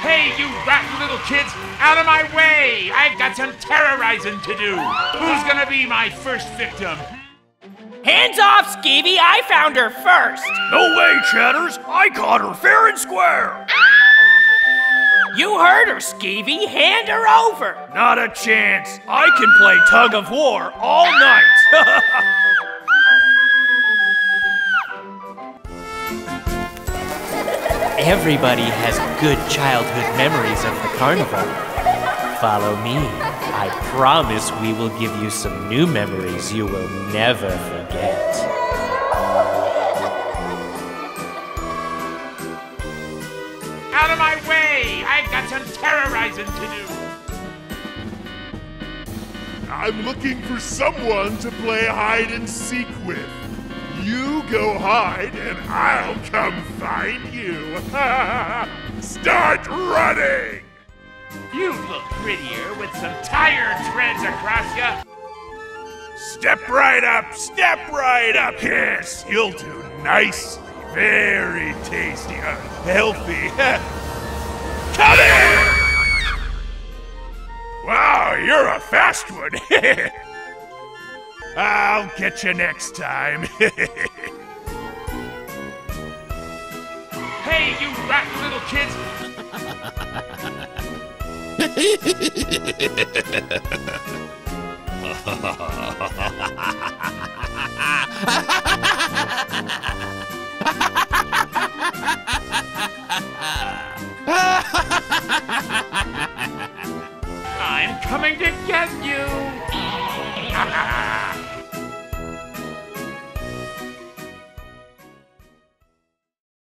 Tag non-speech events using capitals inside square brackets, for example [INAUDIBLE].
Hey, you rotten little kids, out of my way! I've got some terrorizing to do. Who's gonna be my first victim? Hands off, Skeevy! I found her first! No way, Chatters! I caught her fair and square! You heard her, Skeevy! Hand her over! Not a chance! I can play tug of war all night! [LAUGHS] Everybody has good childhood memories of the carnival. Follow me. I promise we will give you some new memories you will never forget. Out of my way! I've got some terrorizing to do. I'm looking for someone to play hide and seek with. You go hide, and I'll come find you. [LAUGHS] Start running! You look prettier with some tire treads across ya. Step right up, step right up. Yes, you'll do nicely. Very tasty, uh, healthy. [LAUGHS] Come in! Wow, you're a fast one. [LAUGHS] I'll get you next time. [LAUGHS] hey, you rat little kids! [LAUGHS] I'm coming to get you!